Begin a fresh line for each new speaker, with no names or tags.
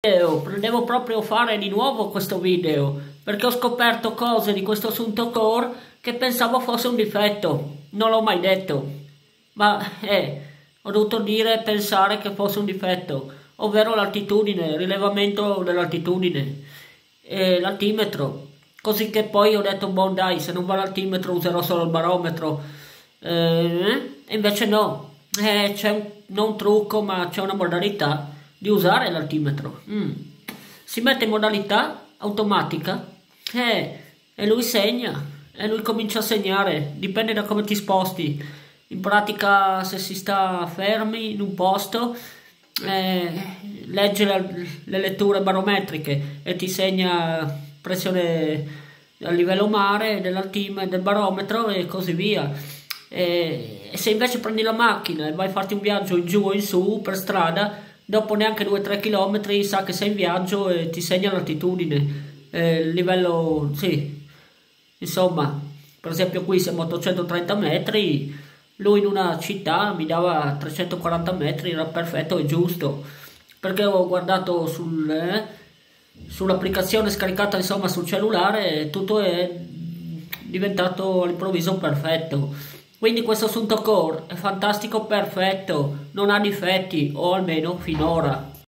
Devo proprio fare di nuovo questo video perché ho scoperto cose di questo assunto core che pensavo fosse un difetto. Non l'ho mai detto, ma eh, ho dovuto dire e pensare che fosse un difetto, ovvero l'altitudine, il rilevamento dell'altitudine e l'altimetro. Così che poi ho detto, boh dai, se non va l'altimetro userò solo il barometro. Eh, e invece no, eh, c'è non un trucco ma c'è una modalità di usare l'altimetro. Mm. Si mette in modalità automatica eh, e lui segna e lui comincia a segnare, dipende da come ti sposti. In pratica se si sta fermi in un posto eh, legge la, le letture barometriche e ti segna pressione a livello mare dell'altimetro del barometro e così via. E, se invece prendi la macchina e vai a farti un viaggio in giù o in su per strada, dopo neanche 2-3 km sa che sei in viaggio e ti segna l'altitudine, eh, livello, sì, insomma, per esempio qui siamo a 830 metri, lui in una città mi dava 340 metri, era perfetto e giusto, perché ho guardato sul, eh, sull'applicazione scaricata insomma sul cellulare e tutto è diventato all'improvviso perfetto. Quindi questo assunto core è fantastico, perfetto, non ha difetti, o almeno finora.